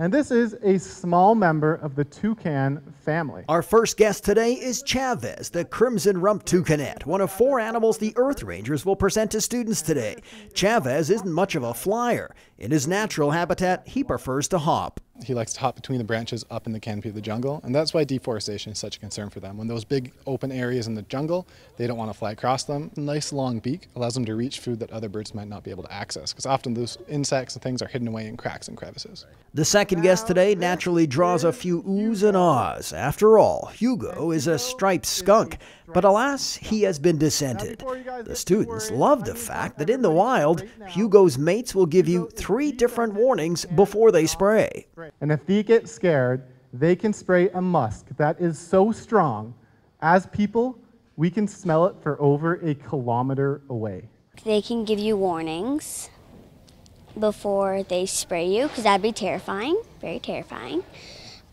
And this is a small member of the toucan family. Our first guest today is Chavez, the crimson rump toucanet, one of four animals the Earth Rangers will present to students today. Chavez isn't much of a flyer. In his natural habitat, he prefers to hop. He likes to hop between the branches up in the canopy of the jungle, and that's why deforestation is such a concern for them. When those big open areas in the jungle, they don't want to fly across them. A nice long beak allows them to reach food that other birds might not be able to access, because often those insects and things are hidden away in cracks and crevices. The second guest today naturally draws a few oohs and ahs. After all, Hugo is a striped skunk, but alas, he has been descented. The students love the fact that in the wild, Hugo's mates will give you three different warnings before they spray. And if they get scared, they can spray a musk that is so strong, as people, we can smell it for over a kilometer away. They can give you warnings before they spray you because that'd be terrifying, very terrifying.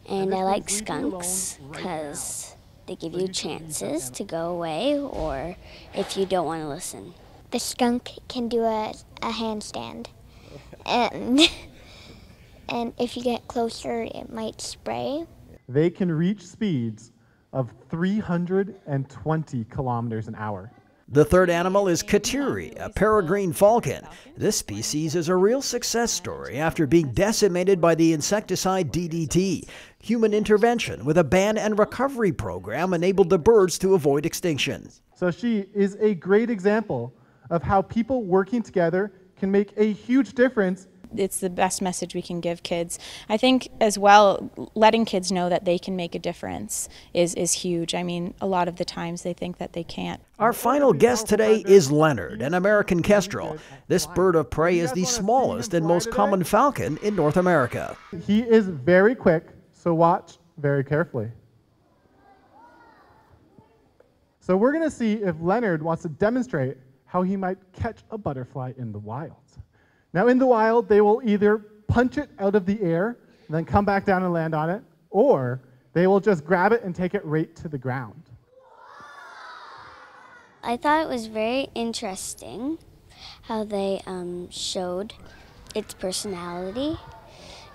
And I like skunks because they give you chances to go away or if you don't want to listen. The skunk can do a, a handstand. And, and if you get closer, it might spray. They can reach speeds of 320 kilometers an hour. The third animal is Kateri, a peregrine falcon. This species is a real success story after being decimated by the insecticide DDT. Human intervention with a ban and recovery program enabled the birds to avoid extinction. So she is a great example of how people working together can make a huge difference it's the best message we can give kids. I think as well, letting kids know that they can make a difference is, is huge. I mean, a lot of the times they think that they can't. Our final guest today is Leonard, an American kestrel. This bird of prey is the smallest and most common falcon in North America. He is very quick, so watch very carefully. So we're going to see if Leonard wants to demonstrate how he might catch a butterfly in the wild. Now, in the wild, they will either punch it out of the air and then come back down and land on it, or they will just grab it and take it right to the ground. I thought it was very interesting how they um, showed its personality.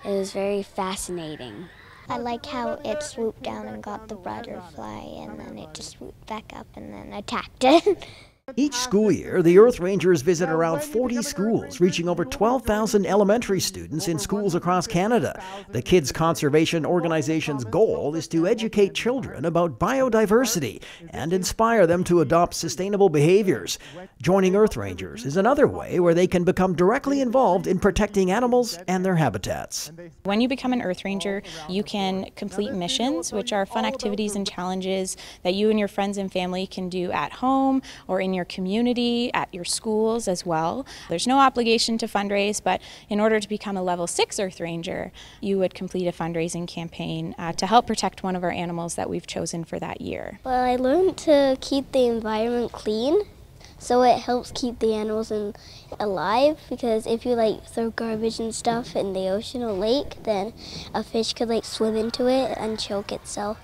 It was very fascinating. I like how it swooped down and got the butterfly, and then it just swooped back up and then attacked it. Each school year, the Earth Rangers visit around 40 schools, reaching over 12,000 elementary students in schools across Canada. The Kids Conservation Organization's goal is to educate children about biodiversity and inspire them to adopt sustainable behaviors. Joining Earth Rangers is another way where they can become directly involved in protecting animals and their habitats. When you become an Earth Ranger, you can complete missions, which are fun activities and challenges that you and your friends and family can do at home or in your community, at your schools as well. There's no obligation to fundraise, but in order to become a level 6 Earth Ranger, you would complete a fundraising campaign uh, to help protect one of our animals that we've chosen for that year. Well, I learned to keep the environment clean so it helps keep the animals in, alive because if you like throw garbage and stuff in the ocean or lake then a fish could like swim into it and choke itself